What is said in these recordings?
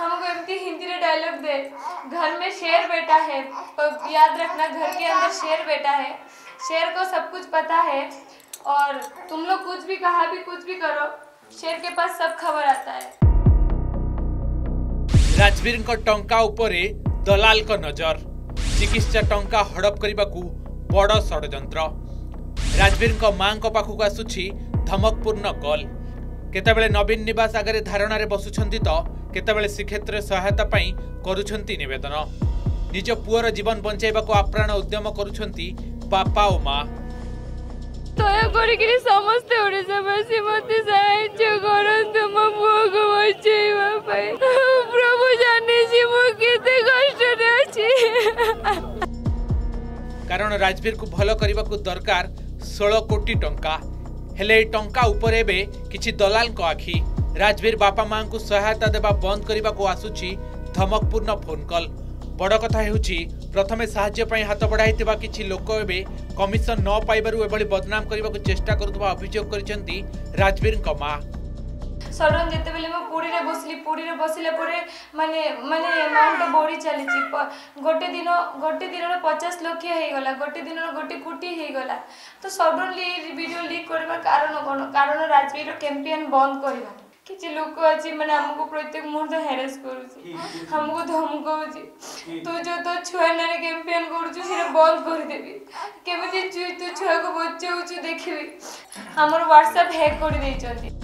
हमको इनकी हिंदी में डायलॉग दे घर में शेर बेटा है और तो याद रखना घर के अंदर शेर बेटा है शेर को सब कुछ पता है और तुम लोग कुछ भी कहा भी कुछ भी करो शेर के पास सब खबर आता है राजवीर टंका उपरे दलाल को नजर चिकित्सा टंका हड़प करने को बड़ षड़ राजवीर को पाखक आसूरी धमकपूर्ण कल কেতবে নবীন নিবাস আগে ধারণার বসুচার তো কেতবে শ্রীক্ষেত্র সহায়তা পাই করছেন নিবেদন নিজ পুয়র জীবন বঞ্চাইবা আপ্রাণ উদ্যম করছেন বাপা ও মা দয়া করিকি সমস্ত ওড়িশাবাসী মতে সাহায্য করন্তু মো পুଅକୁ ବଞ୍ଚାଇବା ପାଇଁ ପ୍ରଭୁ ଜାଣିଛି ମୁଁ କେତେ କଷ୍ଟରେ ଅଛି କାରଣ ରାଜବୀରକୁ ଭଲ କରିବାକୁ ଦରକାର ଷୋଳ କୋଟି ଟଙ୍କା हेले टंका उपर एबे किछि दलालक आखी राजवीर बापा मांग को सहायता देबा बंद करबा को आसुची धमकपूर्ण फोन कॉल बड कथा हेउची प्रथमे सहाय्य पय हात बढाइतिबा किछि लोक एबे कमिशन न पाइबारु एबलि बदनाम करबा को चेष्टा करथबा अभिजोग करिसेंती राजवीरक मां ସଡ଼ନ୍ ଯେତେବେଳେ ମୁଁ ପୁରୀରେ ବସିଲି ପୁରୀରେ ବସିଲା ପରେ ମାନେ ମାନେ ଆମାଉଣ୍ଟ ବଢ଼ି ଚାଲିଛି ଗୋଟେ ଦିନ ଗୋଟେ ଦିନର ପଚାଶ ଲକ୍ଷ ହେଇଗଲା ଗୋଟେ ଦିନର ଗୋଟେ କୋଟି ହେଇଗଲା ତ ସଡ଼ନ୍ଲି ଭିଡ଼ିଓ ଲିକ୍ କରିବା କାରଣ କ'ଣ କାରଣ ରାଜବୀର କ୍ୟାମ୍ପେନ୍ ବନ୍ଦ କରିବା କିଛି ଲୋକ ଅଛି ମାନେ ଆମକୁ ପ୍ରତ୍ୟେକ ମୁହୂର୍ତ୍ତ ହ୍ୟାରେସ୍ କରୁଛି ଆମକୁ ଧମକଉଛି ତୁ ଯେଉଁ ତୋ ଛୁଆ ନାଁରେ କ୍ୟାମ୍ପେନ୍ କରୁଛୁ ସେଇଟା ବନ୍ଦ କରିଦେବି କେମିତି ତୁ ଛୁଆକୁ ବଞ୍ଚଉଛୁ ଦେଖିବି ଆମର ହ୍ୱାଟ୍ସଆପ୍ ହ୍ୟାକ୍ କରିଦେଇଛନ୍ତି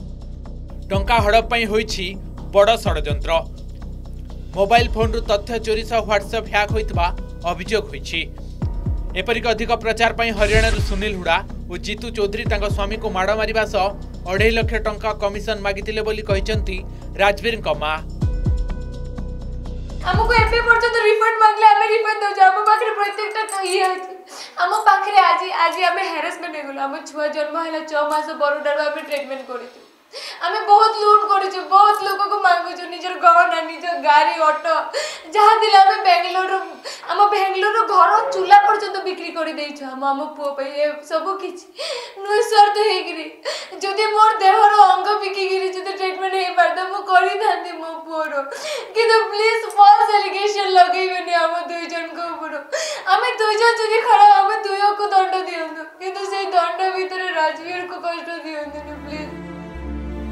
ଟଙ୍କା ହଡପ ପାଇଁ ହୋଇଛି ବଡ଼ ଷଡ଼ଯନ୍ତ୍ର ମୋବାଇଲ ଫୋନ୍ରୁ ତଥ୍ୟ ଚୋରି ସହ ହ୍ୱାଟ୍ସଆପ୍ ହ୍ୟାକ୍ ହୋଇଥିବା ଅଭିଯୋଗ ହୋଇଛି ଏପରିକି ଅଧିକ ପ୍ରଚାର ପାଇଁ ହରିୟାଣାରୁ ସୁନୀଲ ହୁଡ଼ା ଓ ଜିତୁ ଚୌଧୁରୀ ତାଙ୍କ ସ୍ୱାମୀଙ୍କୁ ମାଡ଼ ମାରିବା ସହ ଅଢ଼େଇ ଲକ୍ଷ ଟଙ୍କା କମିଶନ ମାଗିଥିଲେ ବୋଲି କହିଛନ୍ତି ରାଜବୀରଙ୍କ ମା ଆମକୁ ଏବେ ପର୍ଯ୍ୟନ୍ତ ରିଫଣ୍ଡ ମାଗିଲେ ଆମେ ରିଫଣ୍ଡ ଦେଉଛୁ ଆମ ପାଖରେ ପ୍ରତ୍ୟେକଟା ଇଏ ଅଛି ଆମ ପାଖରେ ଆଜି ଆଜି ଆମେ ହାରାସମେଣ୍ଟ ହେଇଗଲୁ ଆମ ଛୁଆ ଜନ୍ମ ହେଲା ଛଅ ମାସ ବରୋଡ଼ାରୁ ଆମେ ଟ୍ରିଟମେଣ୍ଟ କରିଛୁ আমি বহুত লুট করিছু বহুত লোককে মাগুছু নিজের গহনা নিজের গাড়ি অটো যা দিলে আমি বেঙ্গালোর আম বেঙ্গালোর ঘর চুলা পর্যন্ত বিক্রি করে দিয়েছু আম আম পুয়া পাই সবু কিছু নৈস্বার্থ হয়েকি যদি মোর দেহর অঙ্গ বিকিকি যদি ট্রিটমেন্ট হয়ে পারত মু করে থাকে মো পুয়ার কিন্তু প্লিজ ফলস এলিগেশন লগাইবেনি আম দুইজনক উপর আমি দুইজন যদি খারাপ আমি দুইজনকে দণ্ড দিও কিন্তু সেই দণ্ড ভিতরে রাজবীরকে কষ্ট দিও প্লিজ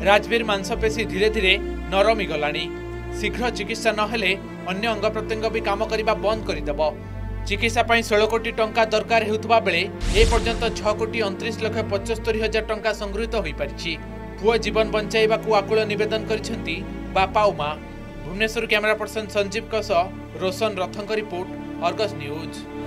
राजवीर मांसपेशी धीरे धीरे पेसी धी शीघ्र चिकित्सा नहेले अन्य अंग अङ्ग्रत्यङ्गी कामक बन्द गरिदेब चिकित्सा षोह कोटी टा दरकार बेले ए पर्न्त कोटी अनतिस लक्ष पचस्तरी हजार टङ्क संगृहित हुन्छ पूज जीवन बञ्चै आकुल नेदन गरिन्छ बापा भुवनेश्वर क्यमेरा पर्सन सञ्जीवको सह रोसन रथको रिपोर्ट अर्गस न्यूज